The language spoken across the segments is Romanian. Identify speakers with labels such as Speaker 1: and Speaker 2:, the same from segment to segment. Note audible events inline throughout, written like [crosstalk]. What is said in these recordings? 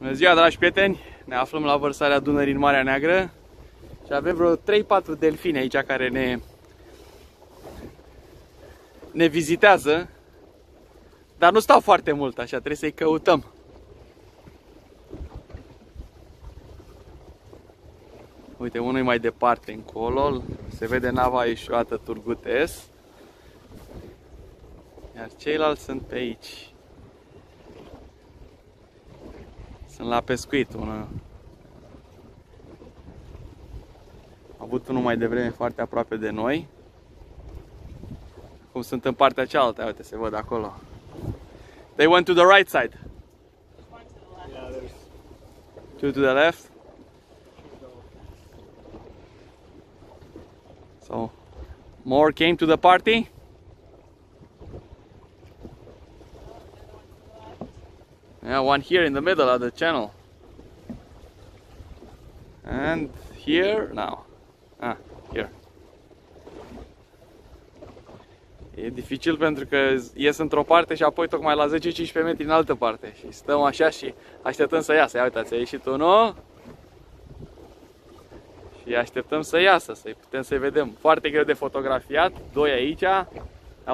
Speaker 1: Bună ziua, dragi prieteni! Ne aflăm la vărsarea Dunării în Marea Neagră și avem vreo 3-4 delfini aici care ne, ne vizitează, dar nu stau foarte mult, așa, trebuie să-i căutăm. Uite, unul mai departe încolo, se vede nava ieșuată Turgutes, iar ceilalți sunt pe aici. Sunt la pescuit. Una... Am avut unul mai devreme foarte aproape de noi. Cum sunt în partea cealaltă, uite, se văd acolo. They went to the right side. Two to the left. So, more came to the party. Yeah, one here in the middle of the channel. And here now. Ah, here. E dificil pentru că ies într-o parte și apoi tocmai la 10-15 metri în altă parte. Și stăm așa și așteptăm să iasă. Ia uitați, a ieșit unul. Și așteptăm să iasă, să putem să-i vedem. Foarte greu de fotografiat. Doi aici. Ia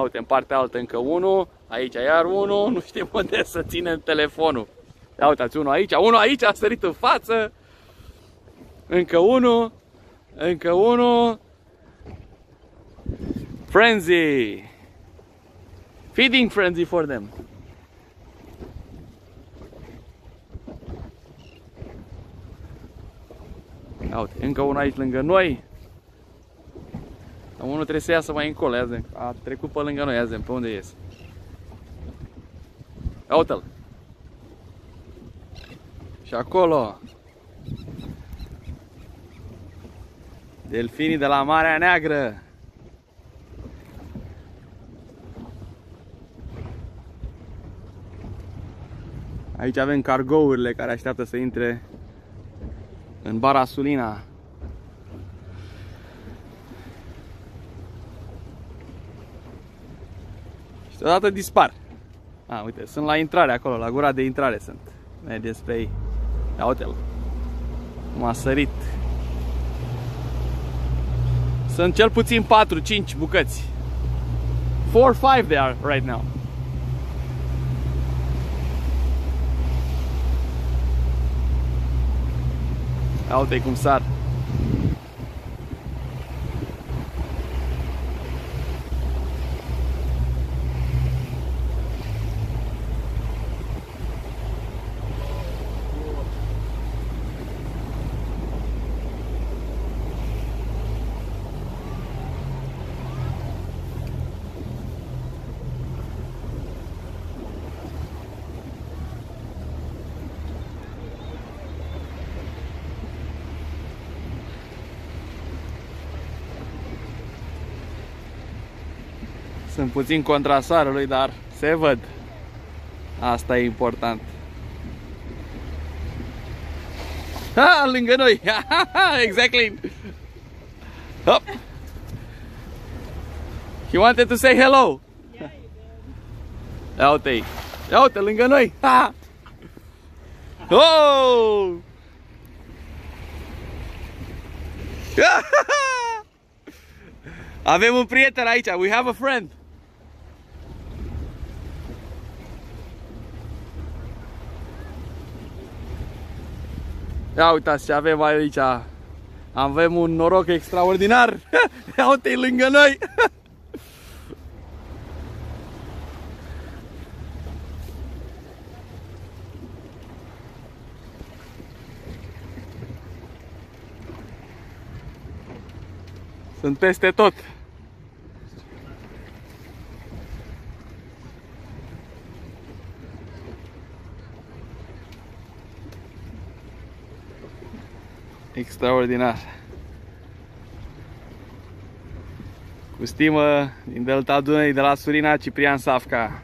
Speaker 1: uite, în partea altă încă unul. Aici iar unul, nu știm unde să ținem telefonul. Ia uitați, unul aici, unul aici a sărit în față. Încă unul, încă unul. Frenzy! Feeding frenzy for them. Ia uite, încă unul aici lângă noi. Unul trebuie să iasă mai încolo, ia A trecut pe lângă noi, ia pe unde ies? Uite-l. Și acolo. Delfinii de la Marea Neagră. Aici avem cargourile care așteaptă să intre în bara Sulina. Și deodată dispar. A, uite, sunt la intrare acolo, la gura de intrare sunt. Mergeți pe ei. Ia uite-l. Cum a sărit. Sunt cel puțin 4-5 bucăți. 4-5 they are right now. Ia uite cum sar. Sunt puțin contra soarelui, dar se văd. Asta e important. Ha, lângă noi! [laughs] exactly! Hop! He wanted to say hello! Yeah, Ia uite-i! Ia uite, lângă noi! Ha! Oh! [laughs] Avem un prieten aici. We have a friend. Ia uitați ce avem aici. Avem un noroc extraordinar. [laughs] Ia uite lângă noi. Sunt peste tot. Extraordinar. Cu stimă din Delta Dunării de la Surina, Ciprian Safca.